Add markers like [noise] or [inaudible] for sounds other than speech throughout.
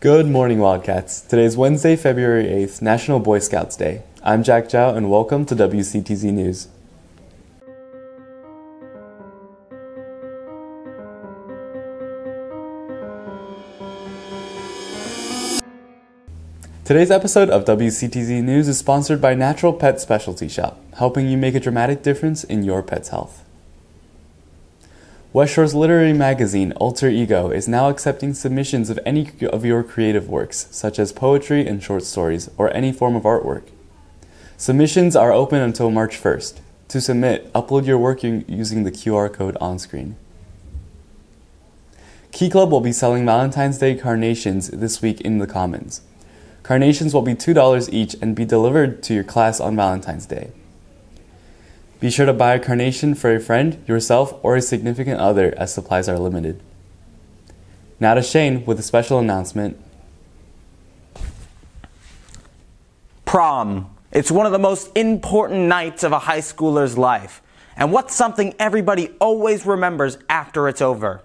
Good morning, Wildcats. Today is Wednesday, February 8th, National Boy Scouts Day. I'm Jack Zhao, and welcome to WCTZ News. Today's episode of WCTZ News is sponsored by Natural Pet Specialty Shop, helping you make a dramatic difference in your pet's health. West Shore's literary magazine, Alter Ego, is now accepting submissions of any of your creative works, such as poetry and short stories, or any form of artwork. Submissions are open until March 1st. To submit, upload your work using the QR code on screen. Key Club will be selling Valentine's Day carnations this week in the Commons. Carnations will be $2 each and be delivered to your class on Valentine's Day. Be sure to buy a carnation for a friend, yourself, or a significant other as supplies are limited. Now to Shane with a special announcement. Prom. It's one of the most important nights of a high schooler's life. And what's something everybody always remembers after it's over?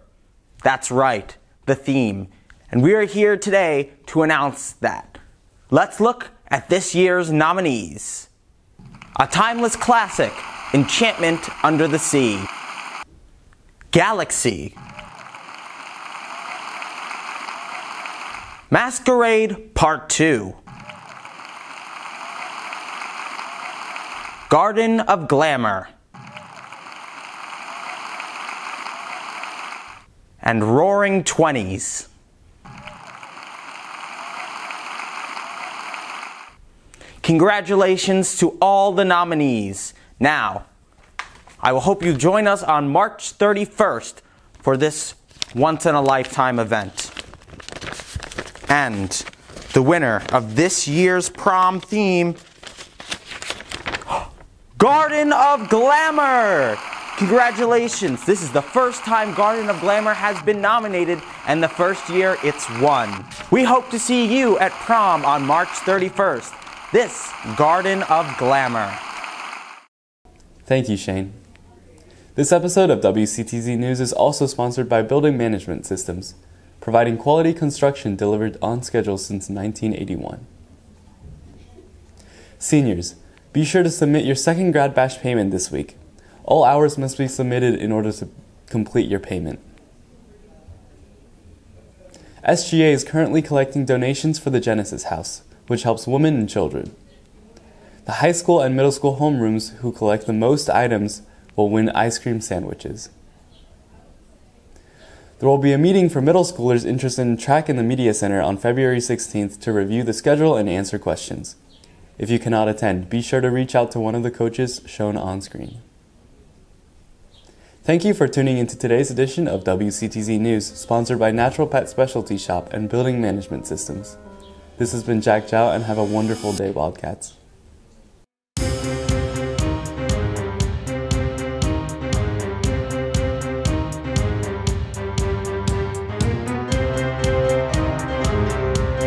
That's right, the theme. And we are here today to announce that. Let's look at this year's nominees. A timeless classic, Enchantment Under the Sea. Galaxy. Masquerade Part 2. Garden of Glamour. And Roaring Twenties. Congratulations to all the nominees. Now, I will hope you join us on March 31st for this once in a lifetime event. And the winner of this year's prom theme [gasps] Garden of Glamour! Congratulations! This is the first time Garden of Glamour has been nominated, and the first year it's won. We hope to see you at prom on March 31st this Garden of Glamour. Thank you, Shane. This episode of WCTZ News is also sponsored by Building Management Systems, providing quality construction delivered on schedule since 1981. Seniors, be sure to submit your second grad bash payment this week. All hours must be submitted in order to complete your payment. SGA is currently collecting donations for the Genesis House which helps women and children. The high school and middle school homerooms who collect the most items will win ice cream sandwiches. There will be a meeting for middle schoolers interested in track in the Media Center on February 16th to review the schedule and answer questions. If you cannot attend, be sure to reach out to one of the coaches shown on screen. Thank you for tuning into today's edition of WCTZ News, sponsored by Natural Pet Specialty Shop and Building Management Systems. This has been Jack Zhao, and have a wonderful day, Wildcats.